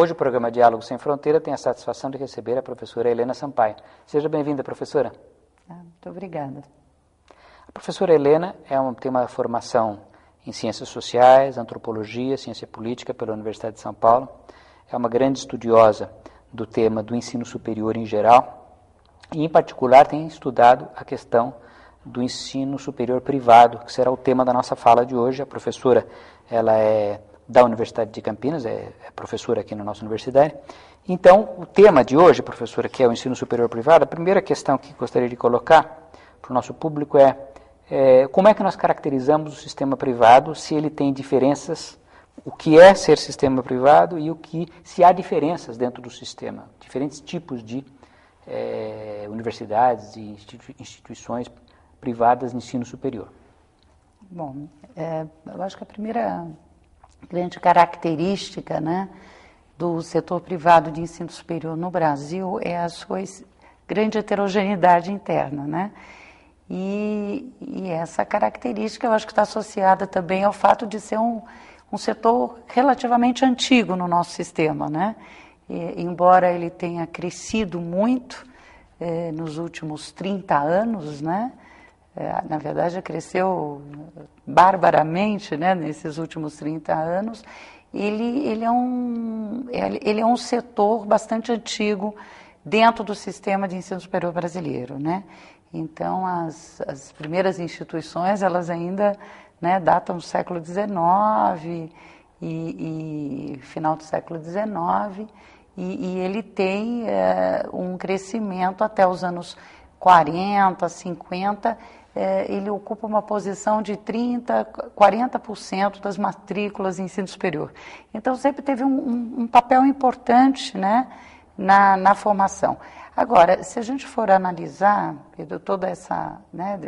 Hoje o programa Diálogo Sem Fronteira tem a satisfação de receber a professora Helena Sampaio. Seja bem-vinda, professora. Ah, muito obrigada. A professora Helena é uma, tem uma formação em Ciências Sociais, Antropologia, Ciência Política pela Universidade de São Paulo. É uma grande estudiosa do tema do ensino superior em geral e, em particular, tem estudado a questão do ensino superior privado, que será o tema da nossa fala de hoje. A professora ela é da Universidade de Campinas, é, é professora aqui na nossa universidade. Então, o tema de hoje, professora, que é o ensino superior privado, a primeira questão que gostaria de colocar para o nosso público é, é como é que nós caracterizamos o sistema privado, se ele tem diferenças, o que é ser sistema privado e o que se há diferenças dentro do sistema, diferentes tipos de é, universidades e instituições privadas de ensino superior. Bom, é, eu acho que a primeira grande característica né, do setor privado de ensino superior no Brasil é a sua grande heterogeneidade interna. Né? E, e essa característica eu acho que está associada também ao fato de ser um, um setor relativamente antigo no nosso sistema. Né? E, embora ele tenha crescido muito eh, nos últimos 30 anos, né? É, na verdade, cresceu barbaramente né, nesses últimos 30 anos. Ele, ele, é um, ele é um setor bastante antigo dentro do sistema de ensino superior brasileiro. Né? Então, as, as primeiras instituições, elas ainda né, datam do século XIX e, e final do século XIX, e, e ele tem é, um crescimento até os anos 40, 50, é, ele ocupa uma posição de 30%, 40% das matrículas em ensino superior. Então, sempre teve um, um, um papel importante né, na, na, formação. Agora, se a gente for analisar Pedro, toda essa né,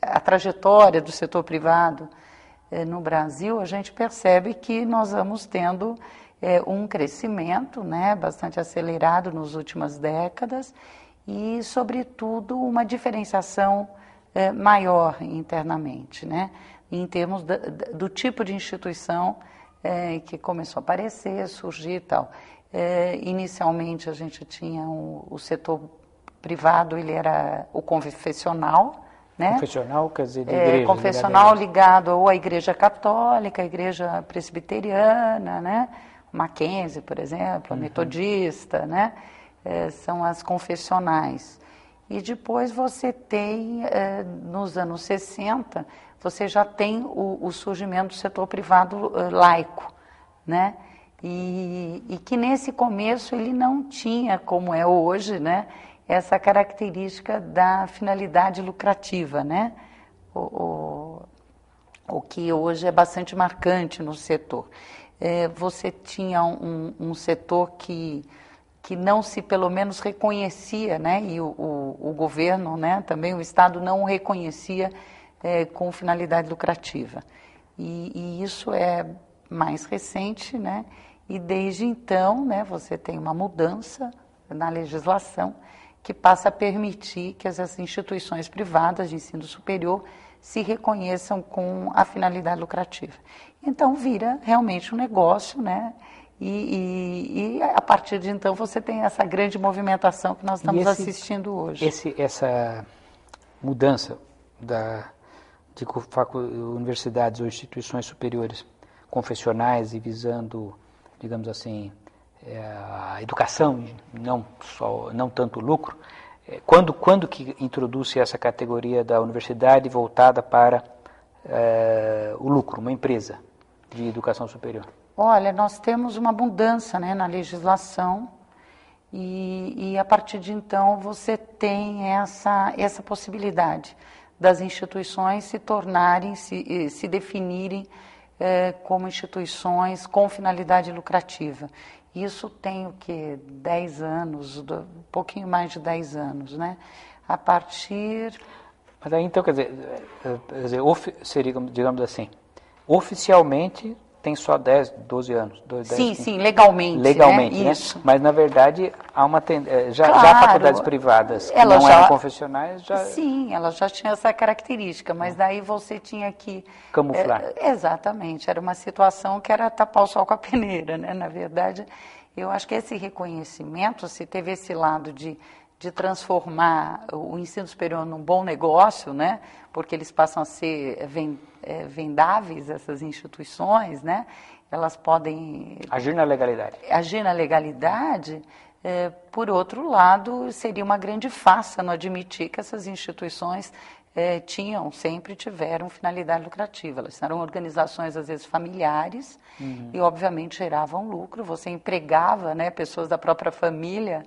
a trajetória do setor privado é, no Brasil, a gente percebe que nós vamos tendo é, um crescimento né, bastante acelerado nas últimas décadas e, sobretudo, uma diferenciação é, maior internamente, né? em termos da, do tipo de instituição é, que começou a aparecer, surgir e tal. É, inicialmente a gente tinha o, o, setor privado, ele era o confessional, né? Confessional, quer dizer, de é, igreja, confessional ligado ou à igreja católica, à igreja presbiteriana, né? Mackenzie, por exemplo, a uhum. metodista, né? É, são as confessionais. E depois você tem, eh, nos anos 60, você já tem o, surgimento do setor privado eh, laico, né? E, e, que nesse começo ele não tinha, como é hoje, né, essa característica da finalidade lucrativa, né? O, o, o que hoje é bastante marcante no setor. É, você tinha um, um setor que que não se pelo menos reconhecia, né, e o, o, o governo, né, também o Estado não o reconhecia é, com finalidade lucrativa. E, e, isso é mais recente, né, e desde então, né, você tem uma mudança na legislação que passa a permitir que as instituições privadas de ensino superior se reconheçam com a finalidade lucrativa. Então vira realmente um negócio, né? E, e, e, a partir de então você tem essa grande movimentação que nós estamos esse, assistindo hoje. Esse, essa mudança da, de universidades ou instituições superiores confessionais e visando, digamos assim, é, a educação, não só, não tanto lucro, é, quando, quando que introduz essa categoria da universidade voltada para é, o lucro, uma empresa de educação superior? Olha, nós temos uma mudança né, na legislação e, e, a partir de então você tem essa, essa possibilidade das instituições se tornarem, se, se definirem eh, como instituições com finalidade lucrativa. Isso tem o que? 10 anos, um pouquinho mais de 10 anos, né? A partir. Mas aí então, quer dizer, eh, quer dizer seria, digamos assim, oficialmente tem só 10, 12 anos. 10, sim, 10, sim, legalmente. Né? Legalmente, né? né? Isso. Mas, na verdade, há uma ten... Eh, já, claro, já faculdades privadas que não já... eram confessionais já... Sim, elas já tinham essa característica, mas daí você tinha que... Camuflar. É, exatamente, era uma situação que era tapar o sol com a peneira, né? Na verdade, Eu acho que esse reconhecimento, se teve esse lado de, de transformar o ensino superior num bom negócio, né? porque eles passam a ser é, vendáveis, essas instituições, né? elas podem... Agir na legalidade. Agir na legalidade, é, por outro lado, seria uma grande farsa não admitir que essas instituições é, tinham, sempre tiveram finalidade lucrativa. Elas eram organizações, às vezes, familiares uhum. e, obviamente, geravam lucro. Você empregava né, pessoas da própria família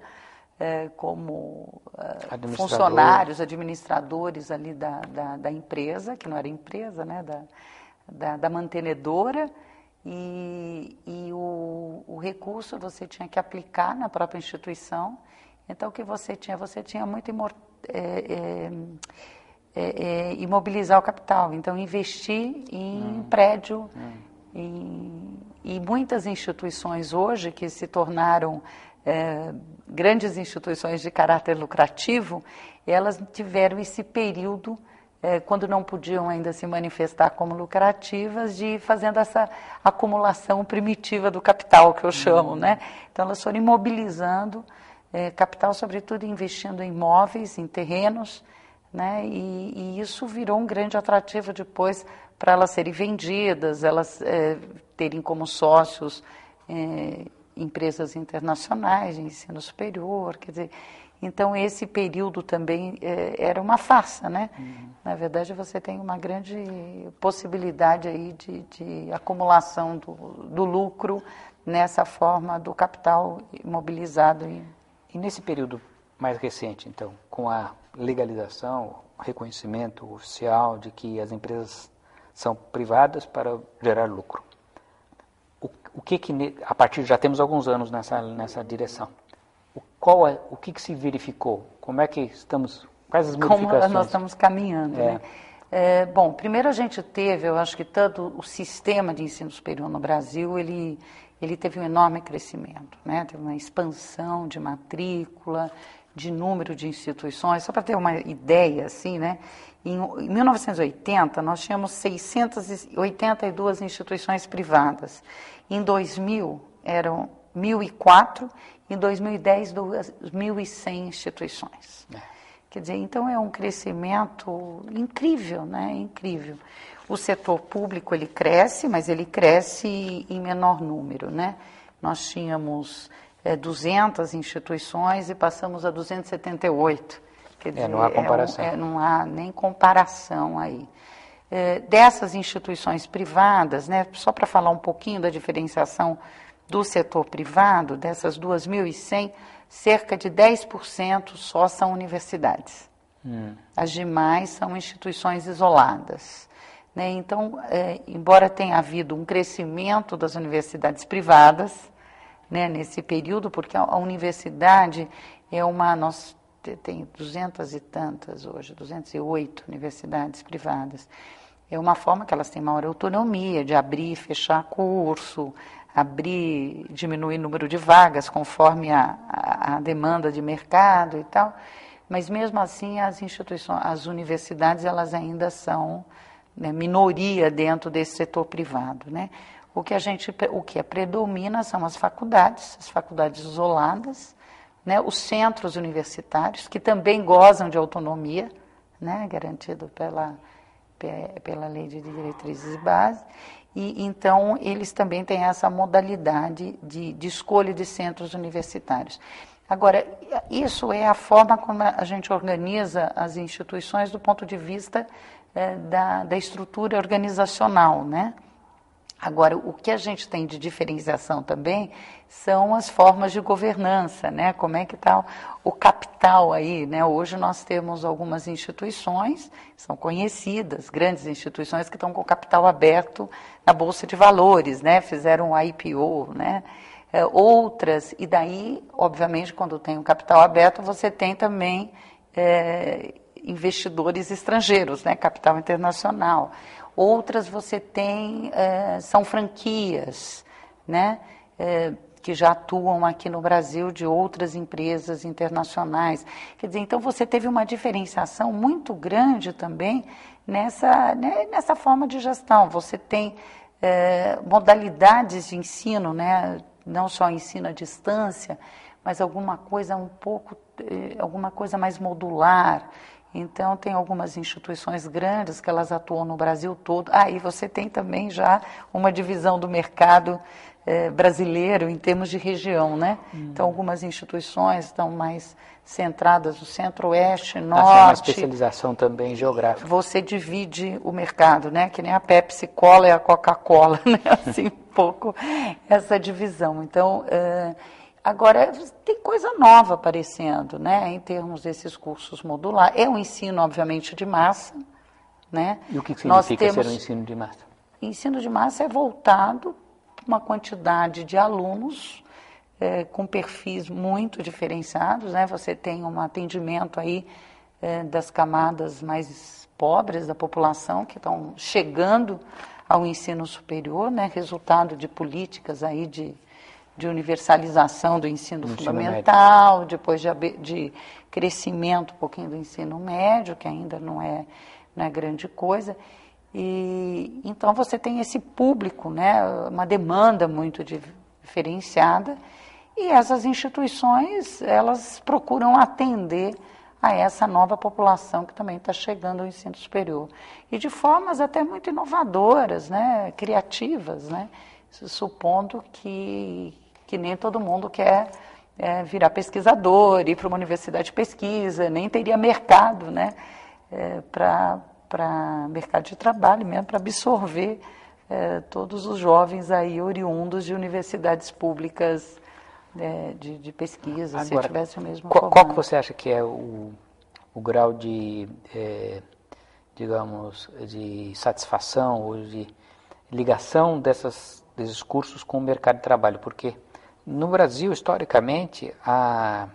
é, como é, funcionários, administradores ali da, da, da, empresa, que não era empresa, né, da, da, da mantenedora, e, e o, o, recurso você tinha que aplicar na própria instituição. Então, o que você tinha? Você tinha muito imor, é, é, é, imobilizar o capital. Então, investir em hum. prédio. Hum. Em, e muitas instituições hoje que se tornaram é, grandes instituições de caráter lucrativo, elas tiveram esse período é, quando não podiam ainda se manifestar como lucrativas, de ir fazendo essa acumulação primitiva do capital, que eu chamo, uhum. né? Então, elas foram imobilizando é, capital, sobretudo investindo em imóveis, em terrenos, né? E, e, isso virou um grande atrativo depois para elas serem vendidas, elas é, terem como sócios é, empresas internacionais de ensino superior, quer dizer, então, esse período também é, era uma farsa, né? Uhum. Na verdade, você tem uma grande possibilidade aí de, de acumulação do, do, lucro nessa forma do capital imobilizado. E... e nesse período mais recente, então, com a legalização, reconhecimento oficial de que as empresas são privadas para gerar lucro. O, o que que, a partir, já temos alguns anos nessa, nessa direção qual é, o que, que, se verificou? Como é que estamos, quais as modificações? Como nós estamos caminhando, é. né? É, bom, primeiro a gente teve, eu acho que todo o sistema de ensino superior no Brasil, ele, ele teve um enorme crescimento, né? Teve uma expansão de matrícula, de número de instituições. Só para ter uma ideia, assim, né? Em, em 1980, nós tínhamos 682 instituições privadas. Em 2000, eram 1.004 em 2010, 2.100 instituições. É. Quer dizer, então é um crescimento incrível, né? Incrível. O setor público ele cresce, mas ele cresce em menor número, né? Nós tínhamos é, 200 instituições e passamos a 278. Quer dizer, é, não há comparação. É, é, não há nem comparação aí. É, dessas instituições privadas, né, só para falar um pouquinho da diferenciação do setor privado, dessas 2.100, cerca de 10% só são universidades. Hum. As demais são instituições isoladas. Né? Então, é, embora tenha havido um crescimento das universidades privadas né, nesse período, porque a, a universidade é uma. Nós tem duzentas e tantas hoje, 208 universidades privadas. É uma forma que elas têm maior autonomia de abrir e fechar curso, abrir, diminuir o número de vagas conforme a, a, a demanda de mercado e tal, mas mesmo assim as instituições, as universidades, elas ainda são né, minoria dentro desse setor privado, né? O que a gente, o que predomina são as faculdades, as faculdades isoladas, né, os centros universitários que também gozam de autonomia, né, garantido pela pela lei de diretrizes e base, e então eles também têm essa modalidade de, de escolha de centros universitários. Agora, isso é a forma como a gente organiza as instituições do ponto de vista é, da, da estrutura organizacional, né? Agora, o que a gente tem de diferenciação também são as formas de governança, né? Como é que está o capital aí, né? Hoje nós temos algumas instituições, são conhecidas, grandes instituições que estão com capital aberto na Bolsa de Valores, né? Fizeram um IPO, né? É, outras, e daí, obviamente, quando tem o um capital aberto, você tem também é, investidores estrangeiros, né? Capital internacional. Outras você tem, é, são franquias, né? É, que já atuam aqui no Brasil de outras empresas internacionais. Quer dizer, então você teve uma diferenciação muito grande também nessa, né, nessa forma de gestão. Você tem é, modalidades de ensino, né? não só ensino à distância, mas alguma coisa um pouco, eh, alguma coisa mais modular. Então, tem algumas instituições grandes que elas atuam no Brasil todo. Aí ah, você tem também já uma divisão do mercado eh, brasileiro em termos de região, né? Hum. Então, algumas instituições estão mais centradas no centro-oeste, norte. Ah, uma especialização também geográfica. Você divide o mercado, né? Que nem a Pepsi Cola e a Coca-Cola, né? Assim, um pouco essa divisão. Então, eh, Agora, tem coisa nova aparecendo, né, em termos desses cursos modulares. É um ensino, obviamente, de massa. Né? E o que significa Nós temos, ser um ensino de massa? Ensino de massa é voltado para uma quantidade de alunos é, com perfis muito diferenciados. Né? Você tem um atendimento aí é, das camadas mais pobres da população que estão chegando ao ensino superior, né? resultado de políticas aí de de universalização do ensino, fundamental, depois de, de, crescimento um pouquinho do ensino médio, que ainda não é, não é grande coisa. E, então você tem esse público, né, uma demanda muito diferenciada, e essas instituições elas procuram atender a essa nova população que também está chegando ao ensino superior. E de formas até muito inovadoras, né, criativas, né, supondo que, que nem todo mundo quer é, virar pesquisador, ir para uma universidade de pesquisa, nem teria mercado né, é, para mercado de trabalho mesmo, para absorver é, todos os jovens aí oriundos de universidades públicas é, de, de, pesquisa, Agora, se tivesse o mesmo qual, qual que você acha que é o, o grau de, é, digamos, de satisfação ou de ligação dessas, desses cursos com o mercado de trabalho? Porque no Brasil, historicamente, a,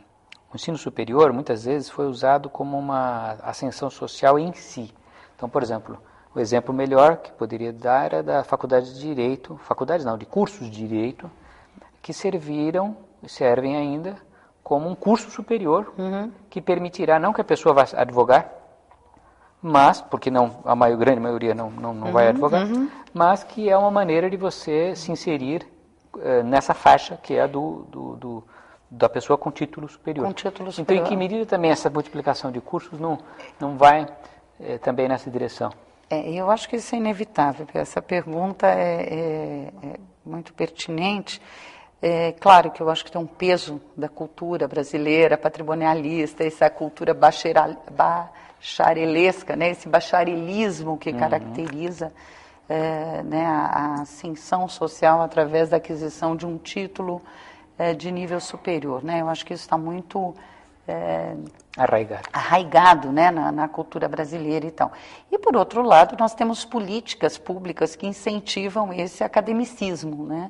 o ensino superior muitas vezes foi usado como uma ascensão social em si. Então, por exemplo, o exemplo melhor que poderia dar era da faculdade de Direito, faculdades não, de cursos de Direito, que serviram e servem ainda como um curso superior uhum. que permitirá não que a pessoa vá advogar, mas, porque não, a maior, grande maioria não, não, não uhum, vai advogar, uhum. mas que é uma maneira de você se inserir nessa faixa que é a do, do, do, da pessoa com título superior. Com título superior. Então, em que medida também essa multiplicação de cursos não, não vai é, também nessa direção? É, eu acho que isso é inevitável, essa pergunta é, é, é muito pertinente. É claro que eu acho que tem um peso da cultura brasileira, patrimonialista, essa cultura bacharelesca, né, esse bacharelismo que uhum. caracteriza é, né, a, ascensão social através da aquisição de um título é, de nível superior. Né? Eu acho que isso está muito é, arraigado, arraigado né, na, na, cultura brasileira e tal. E, por outro lado, nós temos políticas públicas que incentivam esse academicismo. Né?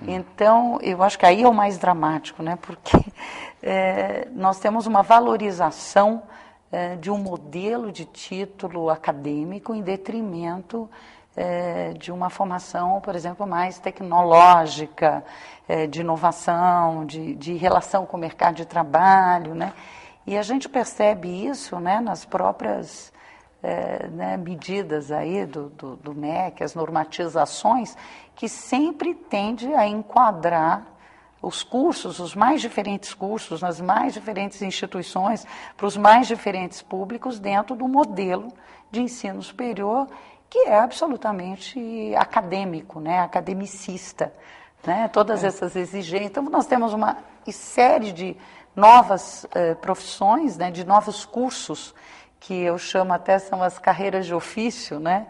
Hum. Então, eu acho que aí é o mais dramático, né? porque é, nós temos uma valorização é, de um modelo de título acadêmico em detrimento é, de uma formação, por exemplo, mais tecnológica, é, de inovação, de, de, relação com o mercado de trabalho, né? E a gente percebe isso, né, nas próprias é, né, medidas aí do, do, do MEC, as normatizações, que sempre tende a enquadrar os cursos, os mais diferentes cursos, nas mais diferentes instituições, para os mais diferentes públicos, dentro do modelo de ensino superior que é absolutamente acadêmico, né, academicista. Né, todas é. essas exigências. Então, nós temos uma série de novas eh, profissões, né, de novos cursos, que eu chamo até são as carreiras de ofício, né,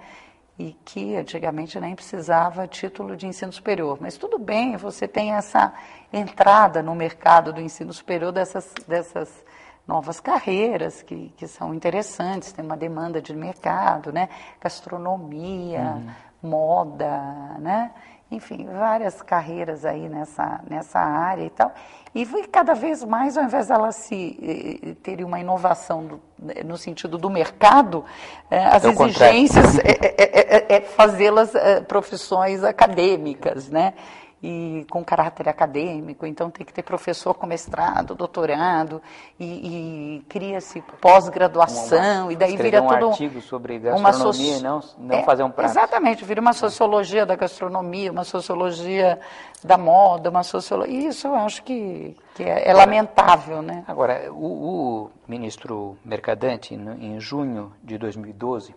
e que antigamente nem precisava título de ensino superior. Mas tudo bem, você tem essa entrada no mercado do ensino superior dessas, dessas novas carreiras que, que são interessantes, tem uma demanda de mercado, né? Gastronomia, uhum. moda, né? Enfim, várias carreiras aí nessa, nessa área e tal. E cada vez mais, ao invés delas se eh, terem uma inovação do, no sentido do mercado, eh, as é exigências é, é, é, é fazê-las profissões acadêmicas, né? E com caráter acadêmico, então tem que ter professor com mestrado, doutorado, e, e cria-se pós-graduação, e daí vira um tudo... artigo sobre gastronomia e não, não é, fazer um prato. Exatamente, vira uma sociologia da gastronomia, uma sociologia da moda, uma sociologia... Isso eu acho que, que é, é lamentável, né? Agora, o, o ministro Mercadante, em junho de 2012,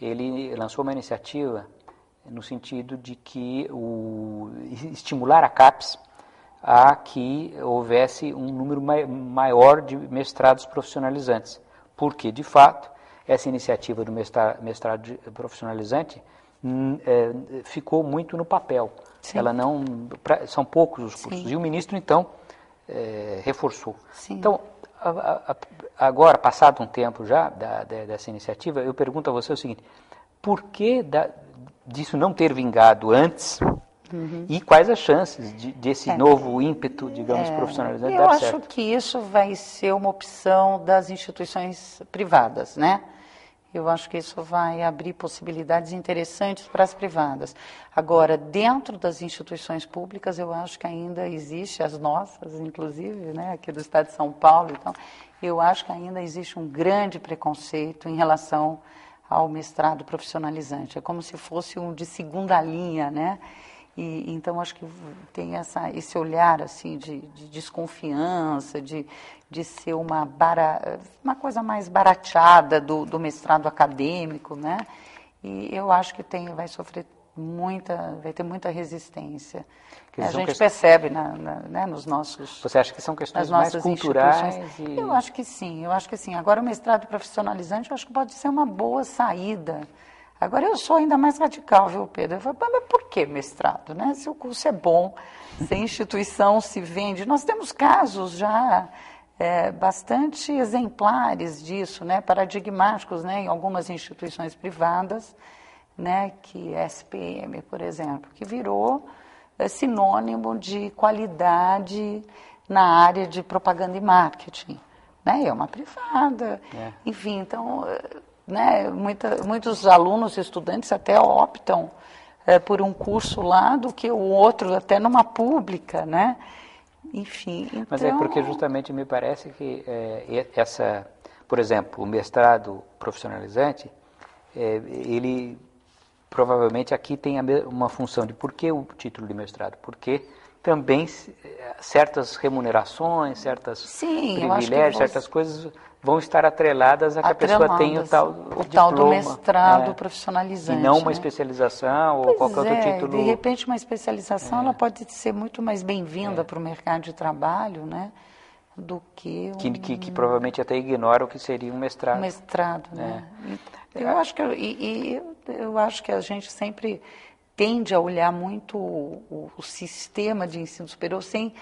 ele lançou uma iniciativa no sentido de que o, estimular a CAPES a que houvesse um número maior de mestrados profissionalizantes, porque, de fato, essa iniciativa do mestrado profissionalizante hum, é, ficou muito no papel. Sim. Ela não, são poucos os cursos. Sim. E o ministro, então, é, reforçou. Sim. Então, a, a, agora, passado um tempo já da, da, dessa iniciativa, eu pergunto a você o seguinte: por que da, disso não ter vingado antes uhum. e quais as chances de, desse é. novo ímpeto, digamos, é. profissionalizante Eu acho certo? que isso vai ser uma opção das instituições privadas, né? Eu acho que isso vai abrir possibilidades interessantes para as privadas. Agora, dentro das instituições públicas, eu acho que ainda existe, as nossas, inclusive, né, aqui do Estado de São Paulo, então, eu acho que ainda existe um grande preconceito em relação ao mestrado profissionalizante. É como se fosse um de segunda linha, né? E, então acho que tem essa, esse olhar assim de, de desconfiança, de, de ser uma, bara, uma coisa mais barateada do, do mestrado acadêmico, né? E eu acho que tem, vai sofrer muita, vai ter muita resistência. a gente quest... percebe na, na, né, nos nossos. Você acha que são questões mais culturais? E... Eu acho que sim, eu acho que sim. Agora o mestrado profissionalizante, eu acho que pode ser uma boa saída. Agora eu sou ainda mais radical, viu, Pedro? Eu falo, mas por que mestrado, né? Se o curso é bom, se a instituição se vende, nós temos casos já é, bastante exemplares disso, né? Paradigmáticos, né? Em algumas instituições privadas né, que é SPM, por exemplo, que virou é, sinônimo de qualidade na área de propaganda e marketing. Né? É uma privada. É. Enfim, então, né, muita, muitos alunos e estudantes até optam é, por um curso lá do que o outro, até numa pública, né? Enfim. Então... Mas é então porque justamente me parece que é, essa, por exemplo, o mestrado profissionalizante, ele provavelmente aqui tem uma função de por que o título de mestrado? Porque também certas remunerações, certas Sim, privilégios, certas coisas vão estar atreladas a que a pessoa tenha o tal, o diploma, tal do mestrado é, profissionalizante. E não uma né? especialização pois ou qualquer é, outro título. De repente, uma especialização é. ela pode ser muito mais bem-vinda é. para o mercado de trabalho, né? Do que, um, que, que, que, provavelmente até ignora o que seria um mestrado. Um mestrado, né? É. Eu acho que e, e eu acho que a gente sempre tende a olhar muito o, o sistema de ensino superior sem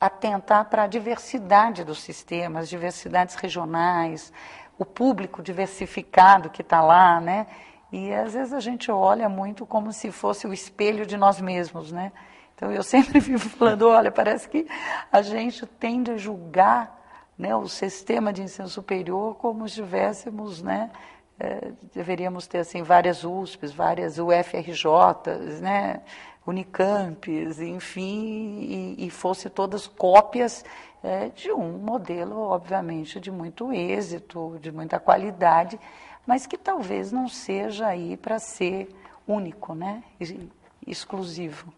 atentar para a diversidade do sistema, as diversidades regionais, o público diversificado que está lá, né? E às vezes a gente olha muito como se fosse o espelho de nós mesmos, né? Então eu sempre vivo falando, olha, parece que a gente tende a julgar né, o sistema de ensino superior como se estivéssemos, né, é, deveríamos ter assim várias USPs, várias UFRJs, né, Unicamps, enfim, e, e fosse todas cópias é, de um modelo, obviamente, de muito êxito, de muita qualidade, mas que talvez não seja aí para ser único, né, exclusivo.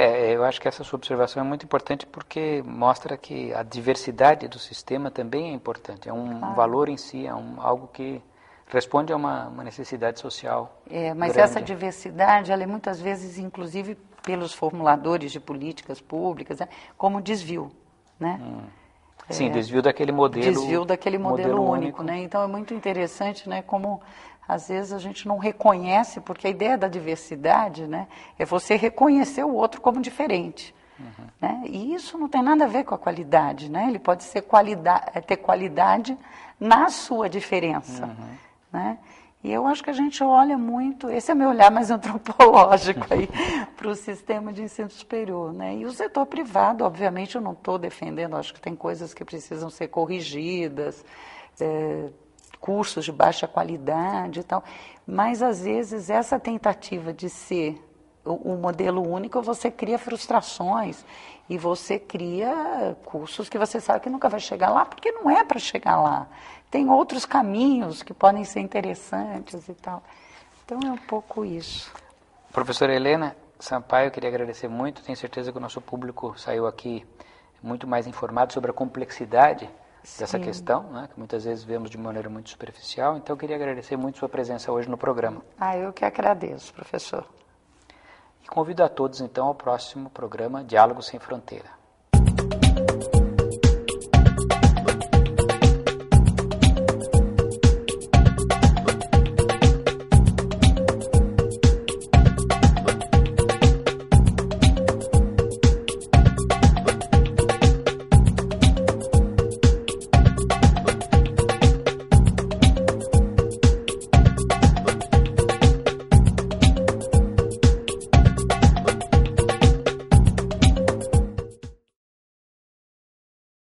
É, eu acho que essa sua observação é muito importante porque mostra que a diversidade do sistema também é importante. É um claro. valor em si, é um, algo que responde a uma, uma necessidade social. É, mas grande. essa diversidade, ela é muitas vezes, inclusive pelos formuladores de políticas públicas, né, como desvio, né? Hum. Sim, é, desvio daquele modelo. Desvio daquele modelo, modelo único, único, né? Então é muito interessante, né, como às vezes a gente não reconhece, porque a ideia da diversidade, né, é você reconhecer o outro como diferente. Uhum. Né? E isso não tem nada a ver com a qualidade, né? Ele pode ser qualidade, é, ter qualidade na sua diferença. Uhum. Né? E eu acho que a gente olha muito, esse é meu olhar mais antropológico aí para o sistema de ensino superior. Né? E o setor privado, obviamente, eu não estou defendendo, acho que tem coisas que precisam ser corrigidas, é, cursos de baixa qualidade e tal, mas às vezes essa tentativa de ser o, o modelo único você cria frustrações e você cria cursos que você sabe que nunca vai chegar lá, porque não é para chegar lá. Tem outros caminhos que podem ser interessantes e tal. Então é um pouco isso. Professora Helena Sampaio, queria agradecer muito. Tenho certeza que o nosso público saiu aqui muito mais informado sobre a complexidade Sim. dessa questão, né, que muitas vezes vemos de maneira muito superficial. Então, eu queria agradecer muito sua presença hoje no programa. Ah, eu que agradeço, professor. E convido a todos, então, ao próximo programa Diálogo Sem Fronteira.